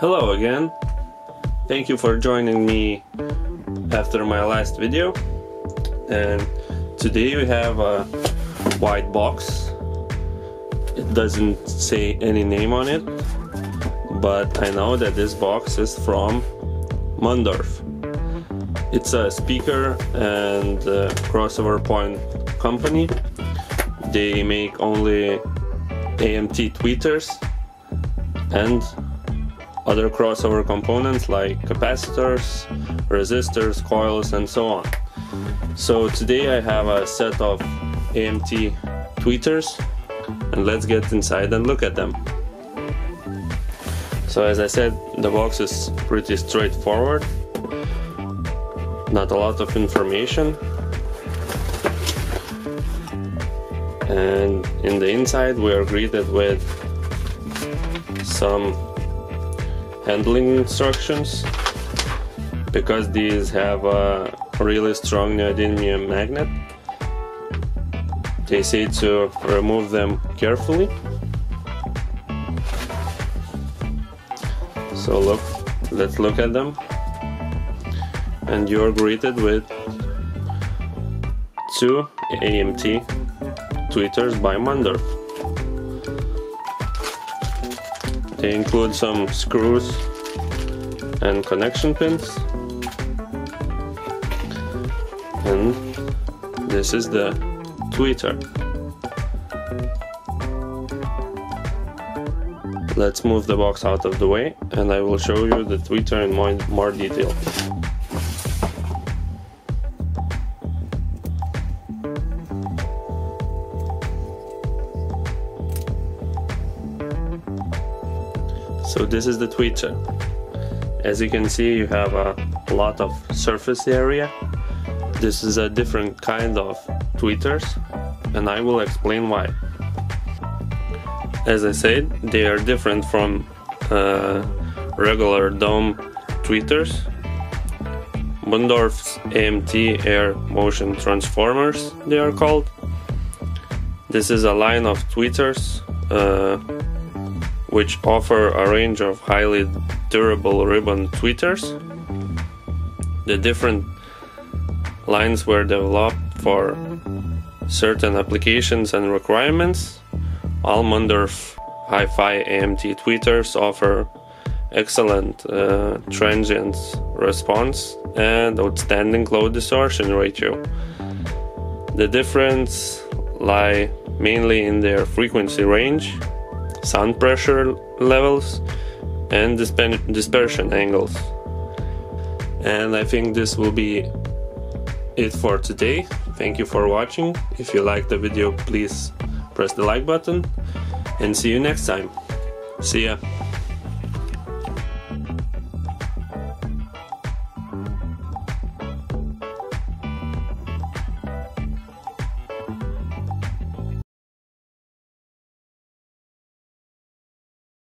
Hello again. Thank you for joining me after my last video. And today we have a white box. It doesn't say any name on it, but I know that this box is from Mundorf. It's a speaker and crossover point company. They make only AMT tweeters and other crossover components like capacitors, resistors, coils and so on. So today I have a set of AMT tweeters and let's get inside and look at them. So as I said, the box is pretty straightforward. Not a lot of information. And in the inside we are greeted with some handling instructions because these have a really strong neodymium magnet. They say to remove them carefully. So look let's look at them. And you're greeted with two AMT tweeters by Mundorf They include some screws and connection pins. And this is the tweeter. Let's move the box out of the way and I will show you the tweeter in more, detail. So this is the tweeter. As you can see you have a lot of surface area. This is a different kind of tweeters and I will explain why. As I said, they are different from uh, regular dome tweeters. Mundorf's AMT air motion transformers, they are called. This is a line of tweeters uh, which offer a range of highly durable ribbon tweeters. The different lines were developed for certain applications and requirements. All Mundorf Hi-Fi AMT tweeters offer excellent uh, transient response and outstanding low distortion ratio. The difference lie mainly in their frequency range sound pressure levels, and dispersion angles. And I think this will be it for today. Thank you for watching. If you like the video, please press the like button and see you next time. See ya.